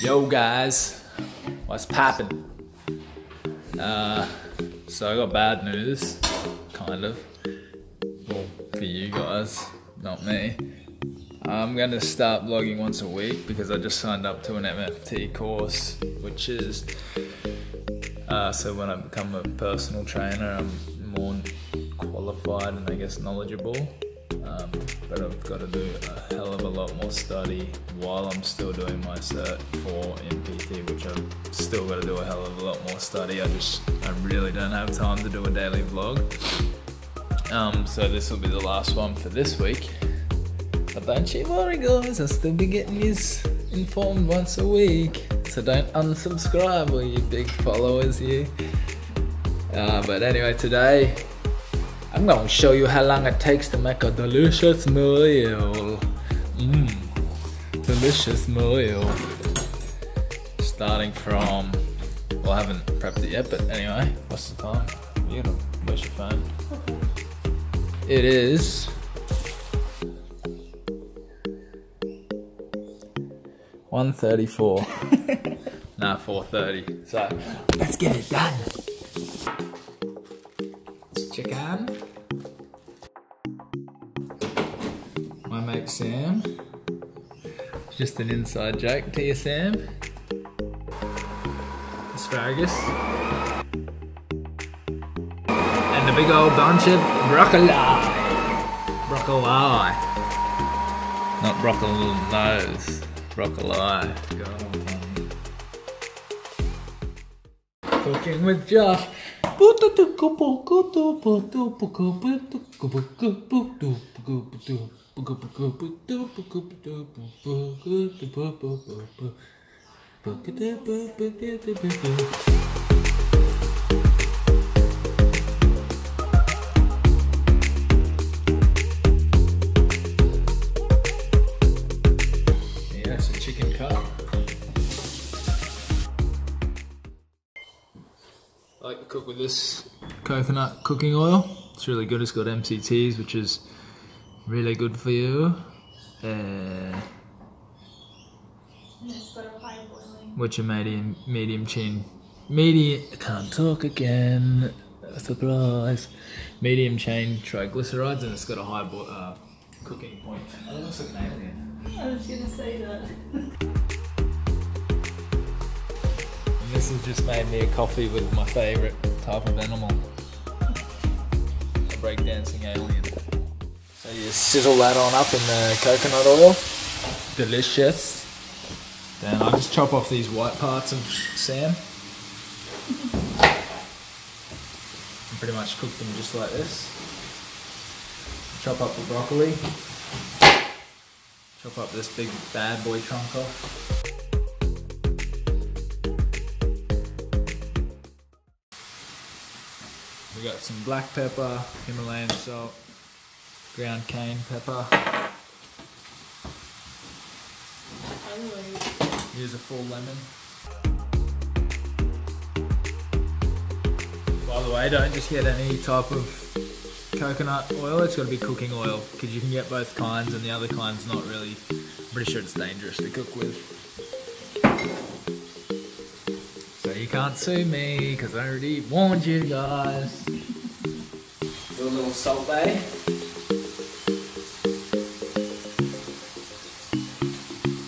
Yo guys, what's poppin'? Uh, so I got bad news, kind of. Well, for you guys, not me. I'm gonna start vlogging once a week because I just signed up to an MFT course, which is uh, so when I become a personal trainer, I'm more qualified and I guess knowledgeable. Um, but I've got to do a hell of a lot more study while I'm still doing my cert for MPT, which I've still got to do a hell of a lot more study. I just, I really don't have time to do a daily vlog. Um, so this will be the last one for this week. But don't you worry guys, I'll still be getting you informed once a week. So don't unsubscribe all you big followers you. Uh, but anyway, today I'm going to show you how long it takes to make a delicious meal. Mmm, delicious meal. Starting from, well, I haven't prepped it yet, but anyway, what's the time? You where's your phone? It is. One thirty-four. nah, four thirty. So let's get it done. Chicken. My mate Sam. Just an inside joke to you, Sam. Asparagus. And a big old bunch of broccoli. Broccoli. Not broccoli nose. Broccoli. Cooking with Josh. Yeah, cook with this coconut cooking oil. It's really good. It's got MCTs, which is really good for you. Uh, It's got a high boiling. which are medium, medium chain, medium. I can't talk again. Surprise. Medium chain triglycerides, and it's got a high uh, cooking point. It looks like an alien. I was gonna say that. And this has just made me a coffee with my favourite type of animal. A breakdancing alien. So you sizzle that on up in the coconut oil. Delicious. Then I just chop off these white parts of Sam. And pretty much cook them just like this. Chop up the broccoli. Chop up this big bad boy trunk off. Some black pepper, Himalayan salt, ground cayenne pepper. Here's a full lemon. By the way, don't just get any type of coconut oil, it's got to be cooking oil because you can get both kinds and the other kind's not really, I'm pretty sure it's dangerous to cook with. So you can't sue me because I already warned you guys. Do a little Salt Bae.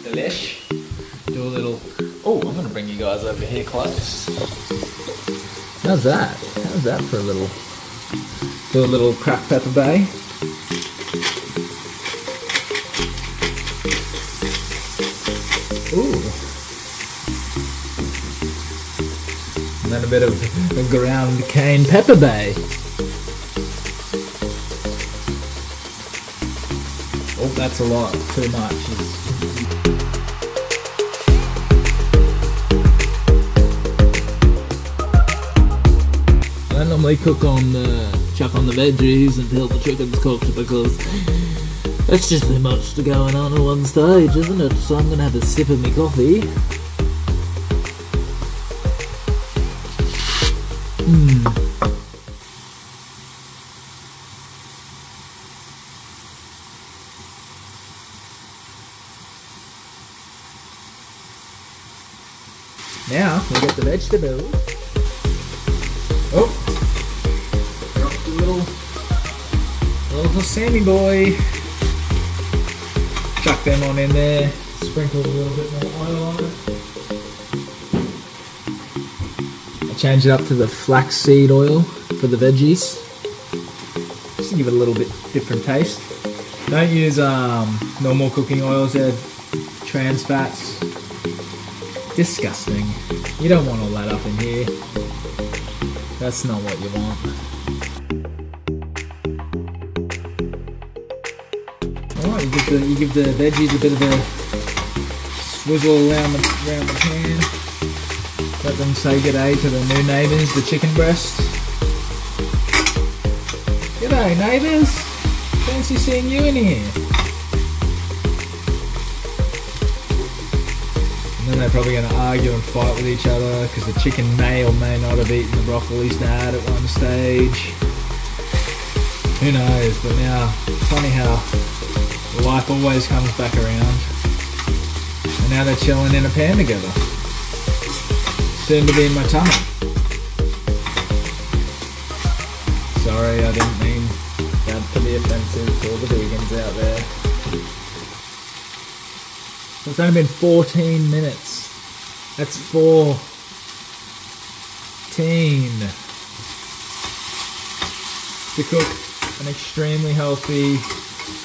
Delish. Do a little. Oh, I'm gonna bring you guys over here close. How's that? How's that for a little? Do a little cracked pepper bay. Ooh. And then a bit of a ground cayenne pepper bay. Oh, that's a lot. Too much. I normally cook on the chuck on the veggies until the chicken's cooked because it's just too much to go on at one stage, isn't it? So I'm gonna have a sip of my coffee. Hmm. Now we get the vegetables. Oh, little, little Sammy boy. Chuck them on in there. Sprinkle a little bit more oil on it. I change it up to the flaxseed oil for the veggies. Just to give it a little bit different taste. Don't use um, normal cooking oils, they're trans fats. Disgusting. You don't want all that up in here. That's not what you want. Alright, you give the you give the veggies a bit of a swizzle around the around the pan. Let them say good day to the new neighbours, the chicken breasts. G'day neighbours! Fancy seeing you in here. They're probably going to argue and fight with each other because the chicken may or may not have eaten the broccolis dad at one stage. Who knows? But now, funny how life always comes back around. And now they're chilling in a pan together. Soon to be in my tummy. Sorry, I didn't mean that to be offensive to all the vegans out there. So it's only been 14 minutes. That's 14. To cook an extremely healthy,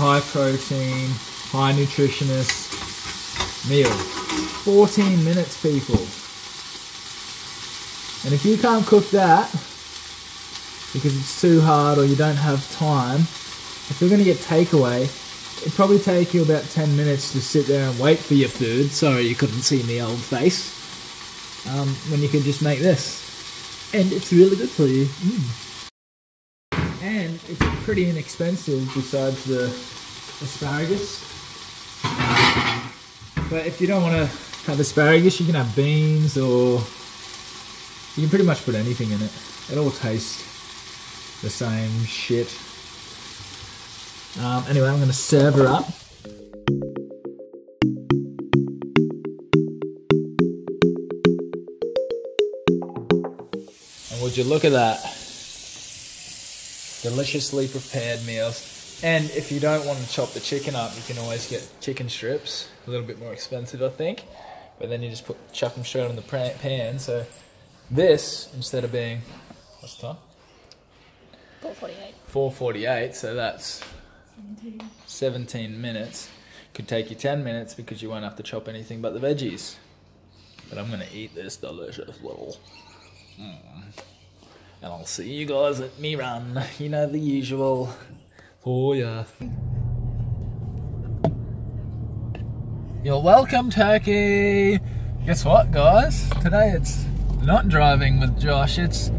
high protein, high nutritionist meal. 14 minutes, people. And if you can't cook that because it's too hard or you don't have time, if you're going to get takeaway, it'd probably take you about 10 minutes to sit there and wait for your food. Sorry you couldn't see me old face. Um, when you can just make this. And it's really good for you. Mm. And it's pretty inexpensive besides the asparagus. But if you don't want to have asparagus, you can have beans or you can pretty much put anything in it. It all tastes the same shit. Um, anyway, I'm going to serve her up. And would you look at that? Deliciously prepared meals. And if you don't want to chop the chicken up, you can always get chicken strips. A little bit more expensive, I think. But then you just put chuck them straight on the pan. So this, instead of being, what's the time? 448. 448, so that's 17 minutes. Could take you 10 minutes because you won't have to chop anything but the veggies. But I'm gonna eat this delicious little. Mm. And I'll see you guys at me run. You know the usual. Oh yeah. You're welcome, Turkey. Guess what, guys? Today it's not driving with Josh. It's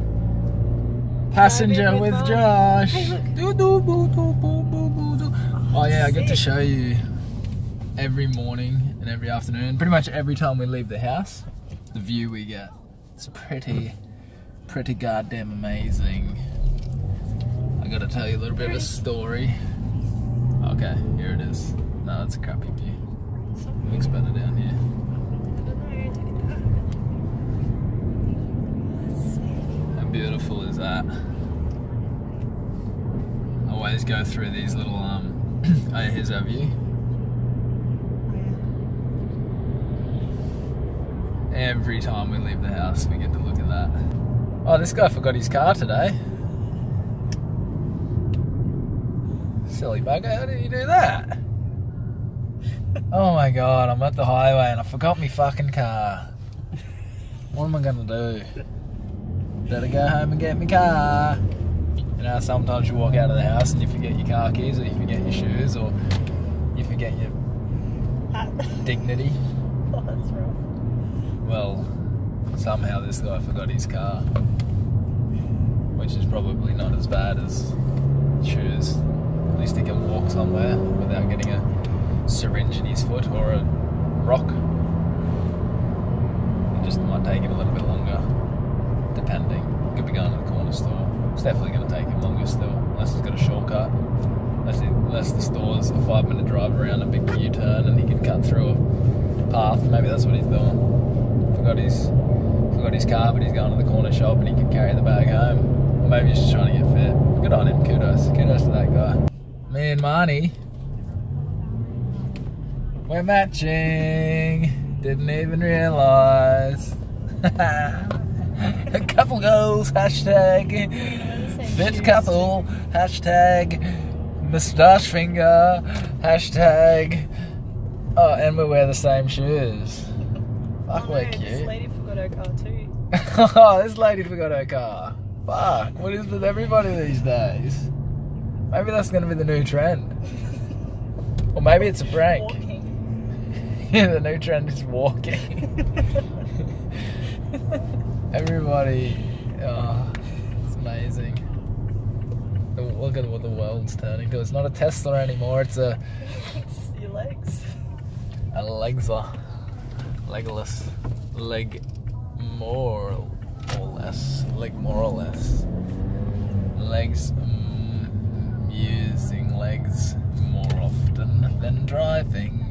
passenger with with Josh. Oh yeah, I get to show you every morning and every afternoon, and pretty much every time we leave the house, the view we get. It's pretty, pretty goddamn amazing. I gotta tell you a little bit of a story. Okay, here it is. No, that's a crappy view. Looks better down here. How beautiful is that? I always go through these little um oh here's our view. Every time we leave the house we get to look at that. Oh this guy forgot his car today. Silly bugger, how did you do that? Oh my god, I'm at the highway and I forgot my fucking car. What am I gonna do? Better go home and get my car. You know, sometimes you walk out of the house and you forget your car keys, or you forget your shoes, or you forget your dignity. Oh, That's rough. Well, somehow this guy forgot his car, which is probably not as bad as shoes. At least he can walk somewhere without getting a syringe in his foot or a rock. It just might take him a little He could be going to the corner store. It's definitely going to take him longer still, unless he's got a shortcut. Unless, he, unless the store's a five minute drive around a big U turn and he can cut through a path. Maybe that's what he's doing. forgot his forgot his car, but he's going to the corner shop and he can carry the bag home. Or maybe he's just trying to get fit. Good on him. Kudos. Kudos to that guy. Me and Marnie, we're matching. Didn't even realize. A couple goals. Hashtag fit couple. Hashtag moustache finger. Hashtag. Oh, and we wear the same shoes. Fuck, we're This cute. lady forgot her car too. oh, this lady forgot her car. Fuck, what is with everybody these days? Maybe that's gonna be the new trend. Or maybe it's a prank. Yeah, the new trend is walking. Everybody, oh, it's amazing. Look at what the world's turning to. It's not a Tesla anymore. It's a It's your legs. a Legza, legless, leg more or less, leg more or less, legs. Mm, using legs more often than driving.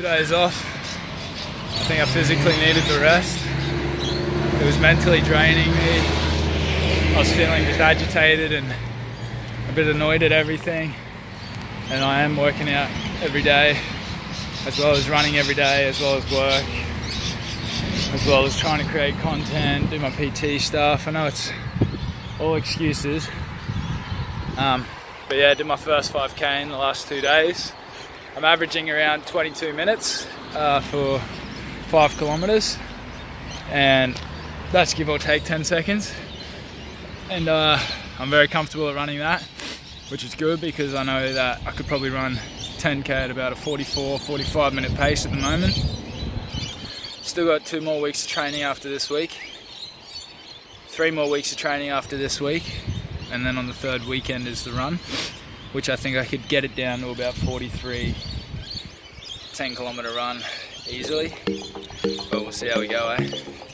Two days off. I think I physically needed the rest. It was mentally draining me. I was feeling just agitated and a bit annoyed at everything. And I am working out every day, as well as running every day, as well as work, as well as trying to create content, do my PT stuff. I know it's all excuses. Um, but yeah, I did my first 5k in the last two days. I'm averaging around 22 minutes uh, for five kilometers, and that's give or take 10 seconds. And uh, I'm very comfortable at running that, which is good because I know that I could probably run 10k at about a 44, 45 minute pace at the moment. Still got two more weeks of training after this week, three more weeks of training after this week, and then on the third weekend is the run, which I think I could get it down to about 43, 10 kilometer run easily. But we'll see how we go, eh?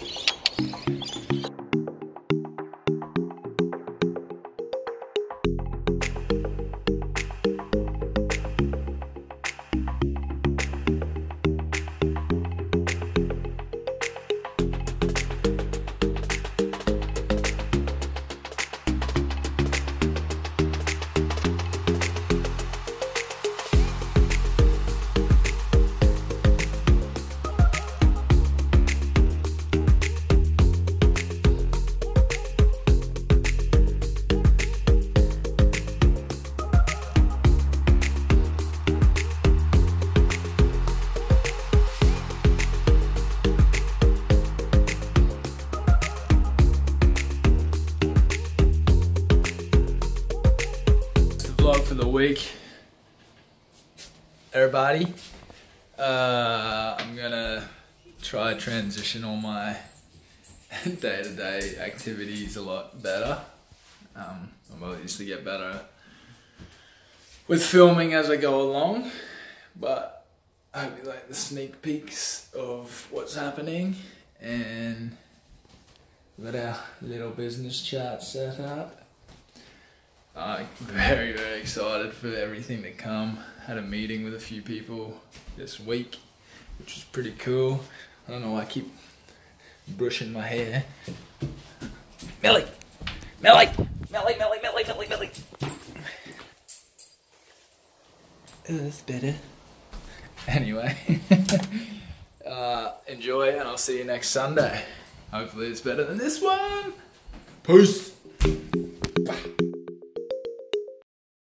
Everybody, uh, I'm gonna try to transition all my day-to-day activities a lot better. Um, I'll obviously get better with filming as I go along, but I hope you like the sneak peeks of what's happening and got our little business chart set up. I'm very, very excited for everything to come. Had a meeting with a few people this week, which was pretty cool. I don't know why I keep brushing my hair. Millie! Millie! Millie, Millie, Millie, Millie, Millie! Oh, that's better. Anyway, uh, enjoy, and I'll see you next Sunday. Hopefully, it's better than this one. Peace!